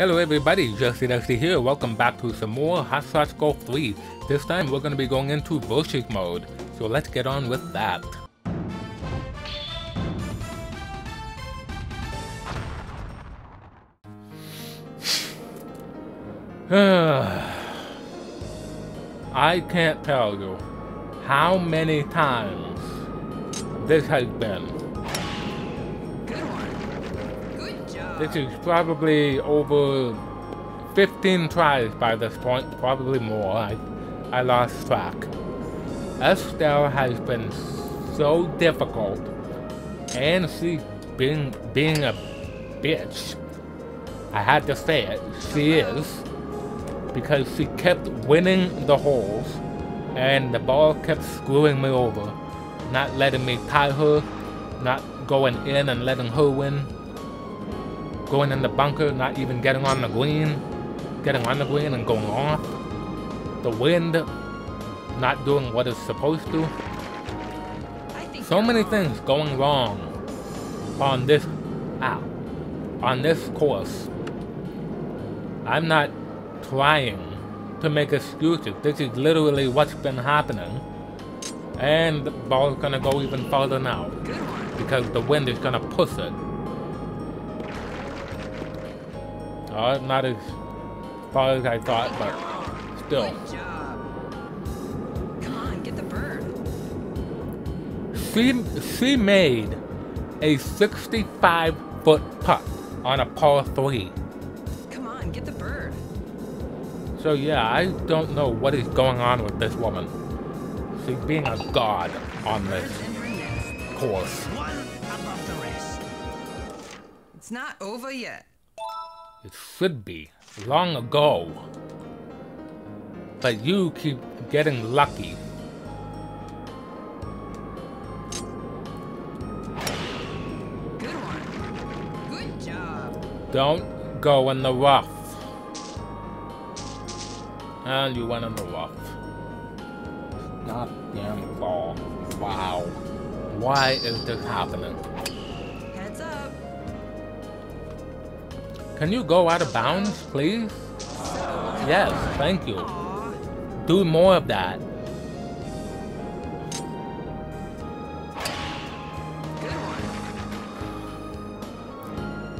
Hello everybody, Justy Dusty here. Welcome back to some more Hot Shots Golf 3. This time we're going to be going into bullshit mode. So let's get on with that. I can't tell you how many times this has been. This is probably over 15 tries by this point, probably more. I, I lost track. Estelle has been so difficult, and she being being a bitch. I had to say it. She is because she kept winning the holes, and the ball kept screwing me over, not letting me tie her, not going in and letting her win, going in the bunker, not even getting on the green, getting on the green and going off, the wind, not doing what it's supposed to. So many things going wrong on this app, on this course. I'm not trying to make excuses. This is literally what's been happening. And the ball's gonna go even farther now because the wind is gonna push it. Oh, not as far as I thought, but still. Come on, get the bird. She, she made a 65 foot putt on a par 3. Come on, get the bird. So yeah, I don't know what is going on with this woman. She's being a god on this Bird's in her nest. course. One above the rest. It's not over yet. It should be long ago. But you keep getting lucky. Good one. Good job. Don't go in the rough. And you went in the rough. Not damn ball. Wow. Why is this happening? Can you go out of bounds, please? Yes, thank you. Do more of that.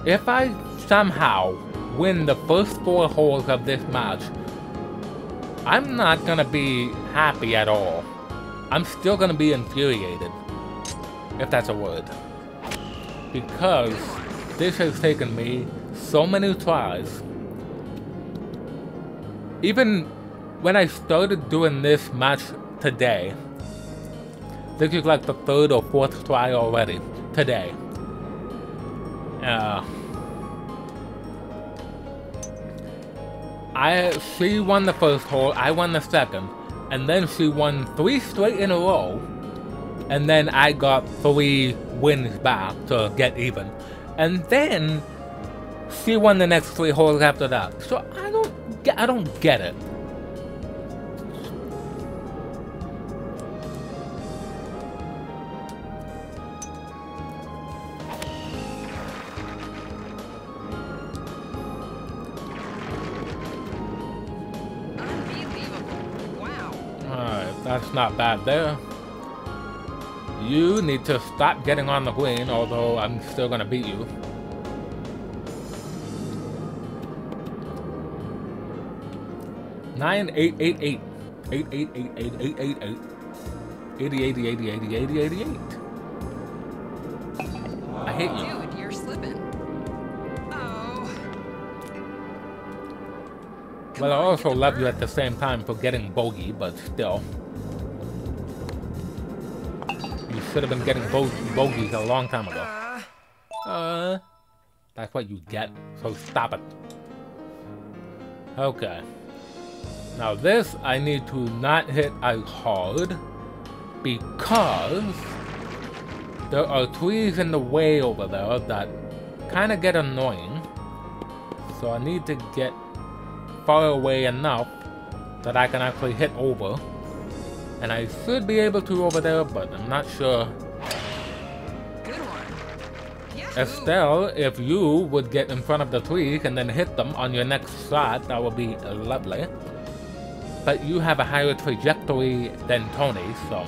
If I somehow win the first four holes of this match, I'm not gonna be happy at all. I'm still gonna be infuriated. If that's a word. Because this has taken me so many tries. Even when I started doing this match today, this is like the third or fourth try already today. Uh, I she won the first hole, I won the second, and then she won three straight in a row, and then I got three wins back to get even, and then she won the next three holes after that. So I don't get, I don't get it. That's not bad there. You need to stop getting on the green, although I'm still gonna beat you. Nine eight eight eight. Eight eight eight eight eight eight eight. Eighty eighty eighty eighty eighty eighty eight. I hate you. Dude, you're slipping. Oh. Well, I also love you at the same time for getting bogey, but still. You should have been getting bo bogeys a long time ago. Uh, Uh, that's what you get, so stop it. Okay. Now this, I need to not hit as hard because there are trees in the way over there that kind of get annoying. So I need to get far away enough that I can actually hit over. And I should be able to over there, but I'm not sure. Good one. Estelle, if you would get in front of the trees and then hit them on your next shot, that would be lovely. But you have a higher trajectory than Toni, so...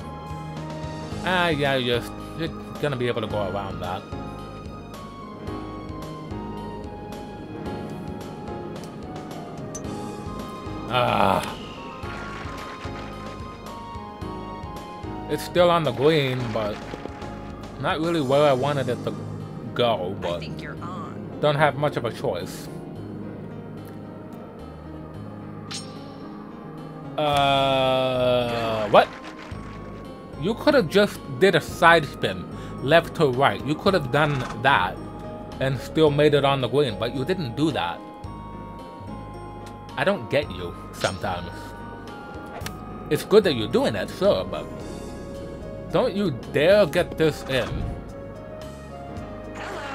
Ah, yeah, you're, you're gonna be able to go around that. Ah. It's still on the green, but not really where I wanted it to go, but think you're on. don't have much of a choice. Uh, what? You could have just did a side spin, left to right. You could have done that and still made it on the green, but you didn't do that. I don't get you sometimes. It's good that you're doing it, sure, but don't you dare get this in.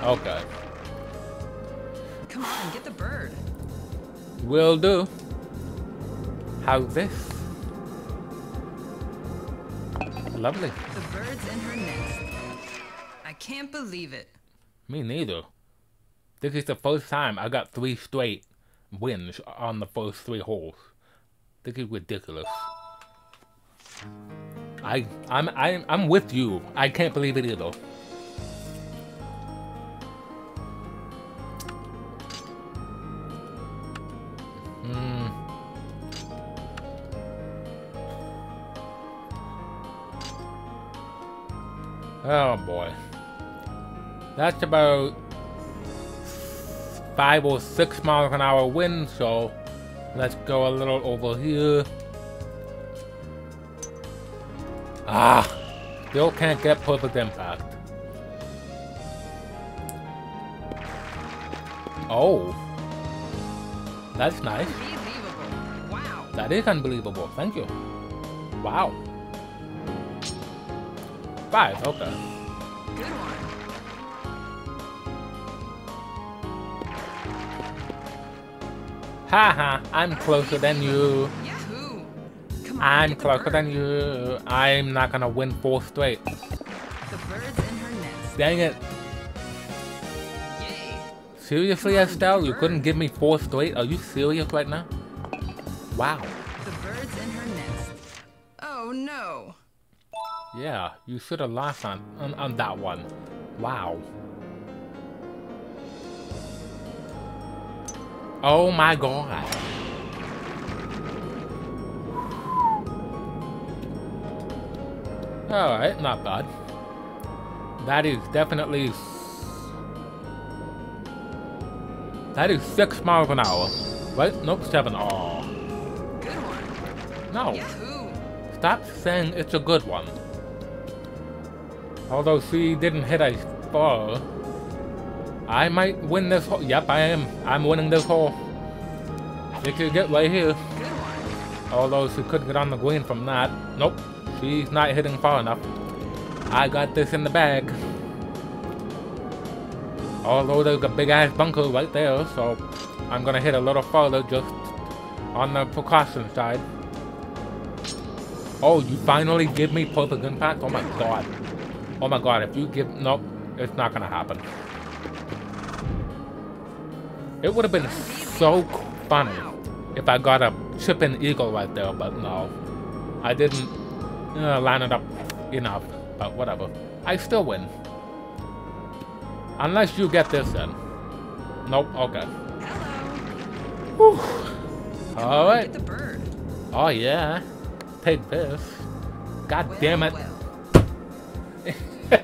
Okay. Come on, get the bird. Will do. How's this? Lovely. The bird's in her nest. I can't believe it. Me neither. This is the first time I got three straight wins on the first three holes. This is ridiculous. I I'm I'm I'm with you. I can't believe it either. Oh boy. That's about five or six miles an hour wind, so let's go a little over here. Ah, still can't get perfect impact. Oh, that's nice. Wow. That is unbelievable. Thank you. Wow. Five, okay. Haha, I'm closer than you. I'm closer than you. I'm not gonna win four straight. Dang it. Seriously, Estelle? You couldn't give me four straight? Are you serious right now? Wow. Yeah, you should have laughed on, on, on that one. Wow. Oh my god. Alright, not bad. That is definitely... That is six miles an hour. Right? Nope, seven. Oh. Good one. No. Yahoo! Stop saying it's a good one. Although she didn't hit a four, I might win this hole. Yep, I am. I'm winning this hole. You could get right here. Although she couldn't get on the green from that. Nope, she's not hitting far enough. I got this in the bag. Although there's a big ass bunker right there, so I'm gonna hit a little farther just on the precaution side. Oh, you finally give me perfect impact? Oh my god. Oh my god, if you give... Nope, it's not gonna happen. It would have been so funny if I got a chipping eagle right there, but no. I didn't uh, line it up enough, but whatever. I still win. Unless you get this in. Nope, okay. Alright. Get the bird. Oh yeah. Take this. God damn it. well. Good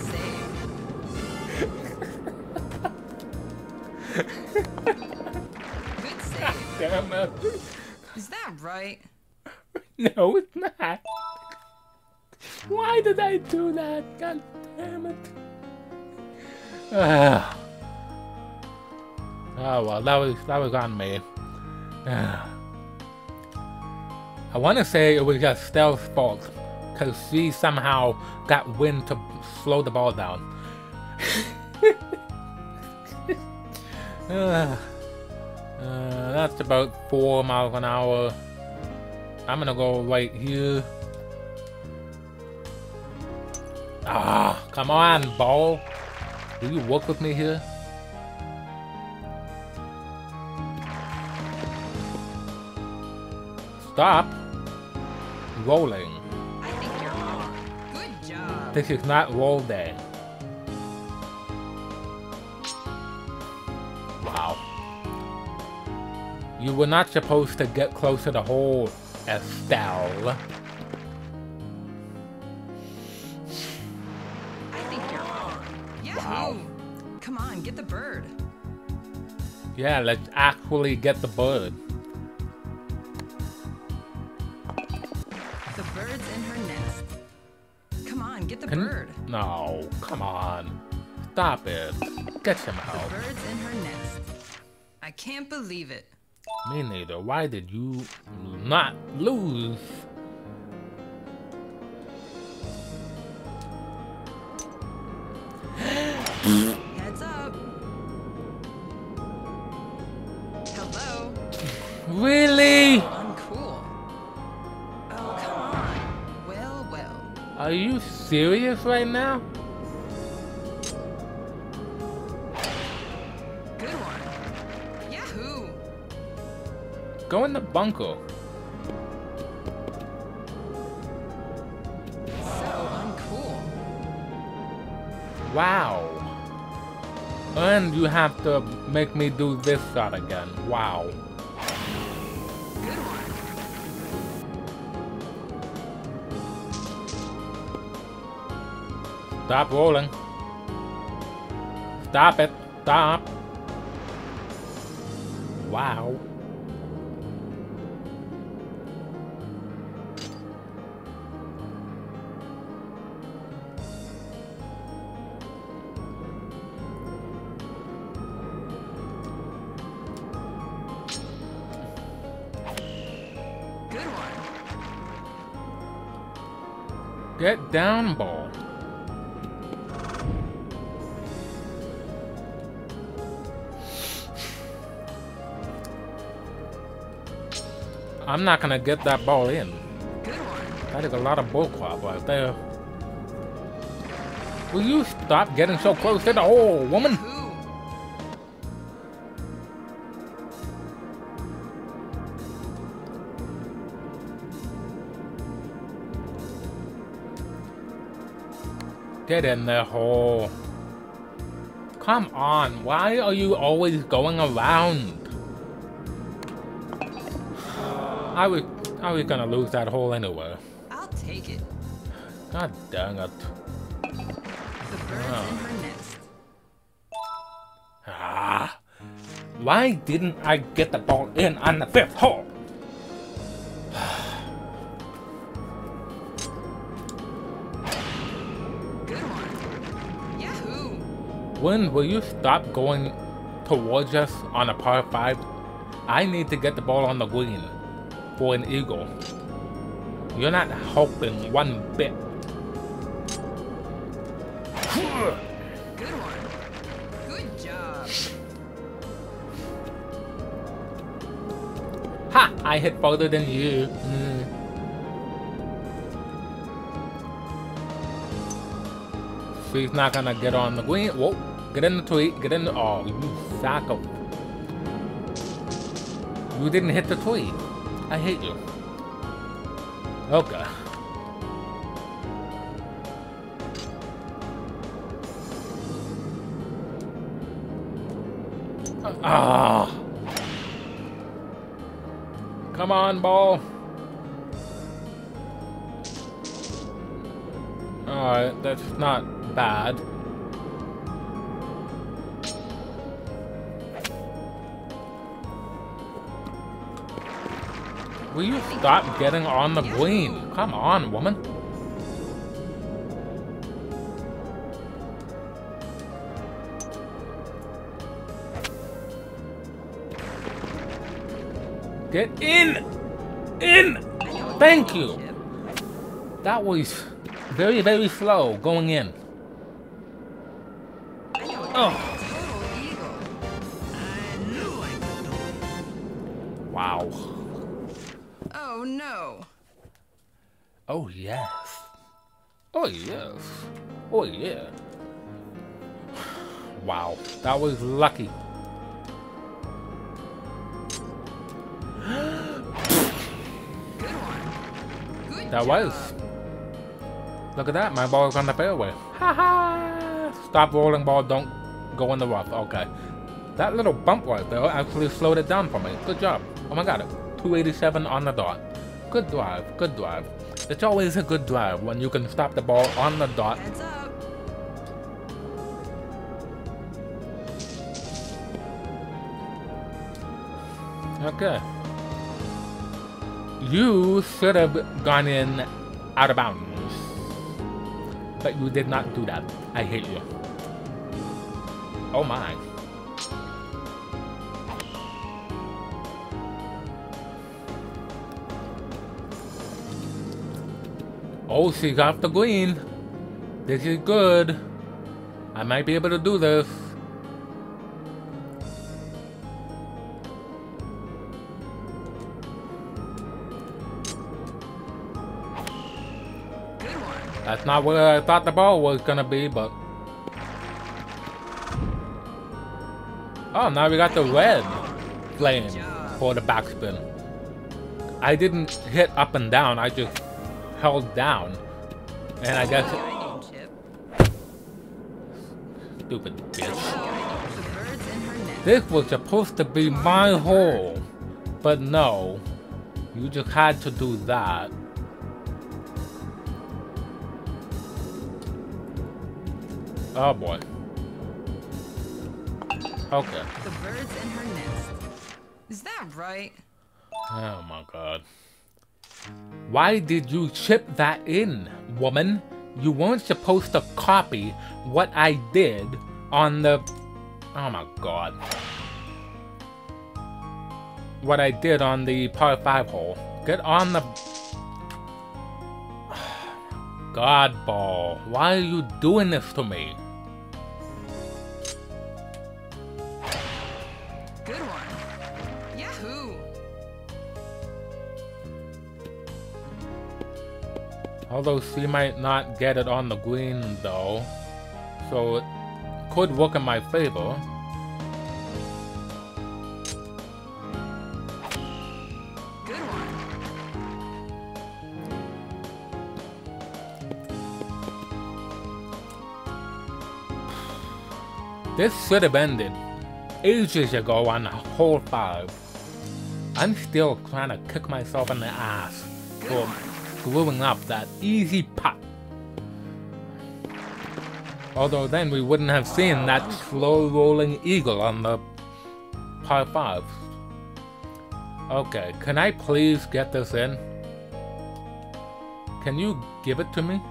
save. Good save. Damn it. Is that right? No, it's not. Why did I do that? God damn it. Ah. Oh well, that was that was on me. I want to say it was just Stell's fault, because she somehow got wind to slow the ball down. Ah. Uh, that's about four miles an hour. I'm gonna go right here. Ah, come on, ball. Will you work with me here? Stop rolling. I think you're wrong. Good job. This is not roll day. Wow. You were not supposed to get close to the hole, Estelle. I think you're wrong. Yahoo! Wow. Come on, get the bird. Yeah, let's actually get the bird. Stop it. Get some The help. bird's in her nest. I can't believe it. Me neither. Why did you not lose? Heads up. Hello. Really? Uncool. Oh, come on. Well, well. Are you serious right now? Go in the bunker. So uncool. Wow. And you have to make me do this shot again. Wow. Good one. Stop rolling. Stop it. Stop. Wow. Get down, ball. I'm not gonna get that ball in. That is a lot of bullcrap right there. Will you stop getting so close to the hole, woman? Get in the hole. Come on, why are you always going around? I was, I was gonna lose that hole anyway. I'll take it. God dang it. The bird's Oh. in her nest. Ah, why didn't I get the ball in on the fifth hole? When will you stop going towards us on a par 5? I need to get the ball on the green for an eagle. You're not helping one bit. Good one. Good job. Ha! I hit farther than you. Mm. She's not gonna get on the green. Whoa! Get in the tree. Get in the. Oh, you sack of. You didn't hit the tree. I hate you. Okay. Ah. Come on, ball. Alright, that's not bad. Will you stop getting on the green? Come on, woman. Get in! In! Thank you. That was very, very slow going in. Oh, Oh, yes. Oh, yes. Oh, yeah. Wow, that was lucky. That was. Look at that, my ball is on the fairway. Ha ha! Stop rolling ball, don't go in the rough. Okay. That little bump right there actually slowed it down for me. Good job. Oh my god, 287 on the dot. Good drive, good drive. It's always a good drive when you can stop the ball on the dot. Okay. You should have gone in out of bounds. But you did not do that. I hate you. Oh my. Oh, she got the green. This is good. I might be able to do this. That's not where I thought the ball was gonna be, but... Oh, now we got the red flame for the backspin. I didn't hit up and down, I just held down. And I guess... Stupid bitch. Guy named the birds in her nest. This was supposed to be my hole. But no. You just had to do that. Oh boy. Okay. The birds in her nest. Is that right? Oh my god. Why did you chip that in, woman? You weren't supposed to copy what I did on the... Oh my god. What I did on the par 5 hole. Get on the... God ball. Why are you doing this to me? Although she might not get it on the green though. So it could work in my favor. This should have ended ages ago on a hole 5. I'm still trying to kick myself in the ass for screwing up that easy putt. Although then we wouldn't have seen that slow rolling eagle on the par 5. Okay, can I please get this in? Can you give it to me?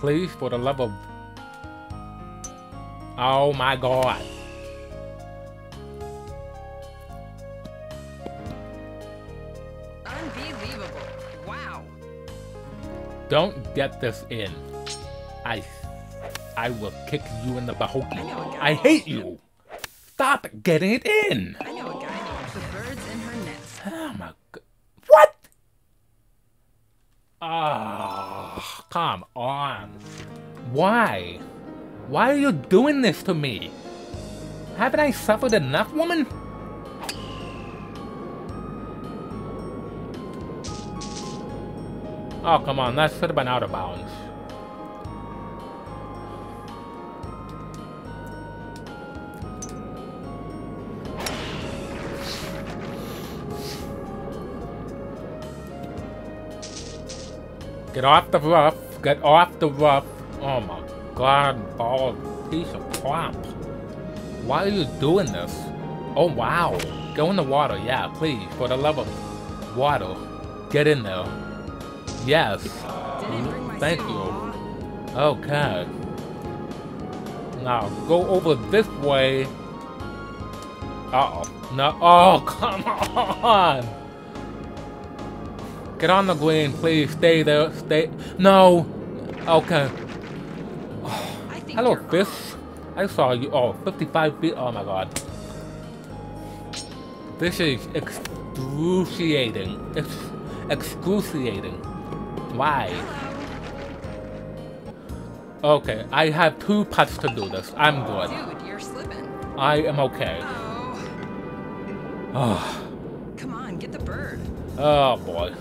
Please, for the love of... Oh my god. Don't get this in. I I will kick you in the bahoki. I know a guy I hate you. Stop getting it in. I know a guy named the birds in her nest. Oh my god. What? Ah, come on. Why? Why are you doing this to me? Haven't I suffered enough, woman? Oh, come on. That should have been out of bounds. Get off the rough. Get off the rough. Oh my god, ball piece of crap. Why are you doing this? Oh wow. Go in the water, yeah, please. For the love of water. Get in there. Yes. Didn't bring my Thank you. Okay. Now go over this way. Uh oh. No. Oh, come on. Get on the green, please. Stay there. Stay. No. Okay. Think Hello, fish. I saw you. Oh, 55 feet. Oh my god. This is excruciating. It's excruciating. Why? Okay, I have two putts to do this. I'm good. Dude, you're slipping. I am okay. Oh, Oh, come on, get the bird. oh boy.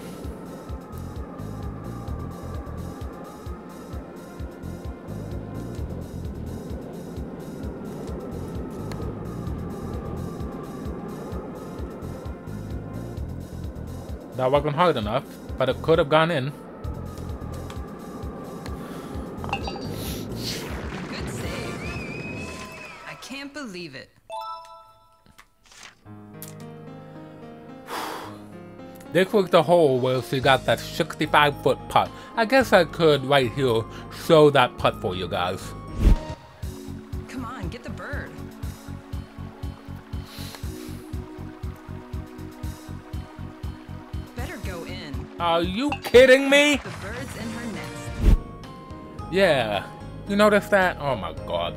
That wasn't hard enough, but it could have gone in. This was the hole where she got that 65 foot putt. I guess I could right here show that putt for you guys. Come on, get the bird. Better go in. Are you kidding me? The bird's in her nest. Yeah. You notice that? Oh my god.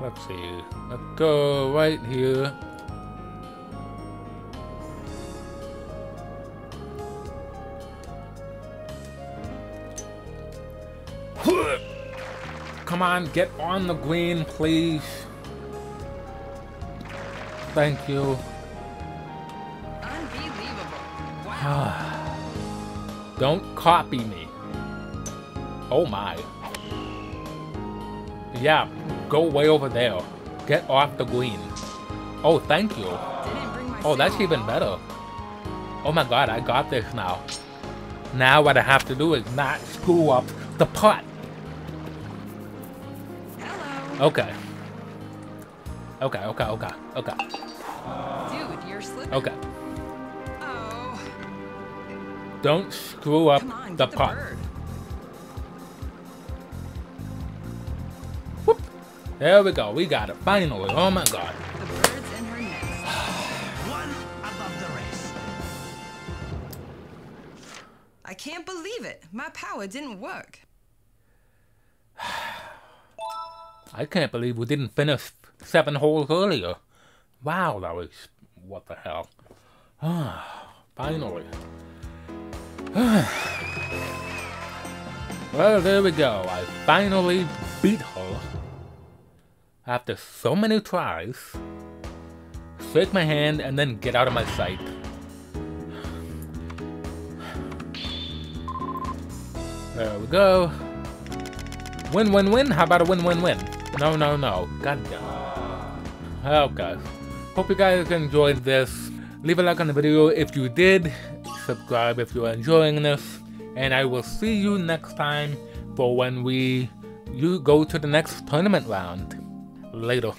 Let's see. Let's go right here. Come on, get on the green, please. Thank you. Unbelievable. Wow. Don't copy me. Oh my. Yeah, go way over there. Get off the green. Oh, thank you. Didn't bring my Oh, that's even better. Oh my god, I got this now. Now what I have to do is not screw up the putt. Hello. Okay. Okay, okay, okay, okay, Dude, you're slipping. okay. Oh, Don't screw up on, the get the putt. Whoop. There we go, we got it, finally. Oh my god. The bird's in her nest. One above the rest. I can't believe it. My power didn't work. I can't believe we didn't finish seven holes earlier. Wow, that was what the hell. Ah, finally. well, there we go. I finally beat her. After so many tries. Shake my hand and then get out of my sight. There we go. Win, win, win? How about a win, win, win? No, no, no. God damn. Oh, guys. Hope you guys enjoyed this. Leave a like on the video if you did. Subscribe if you're enjoying this. And I will see you next time for when we you go to the next tournament round. Later.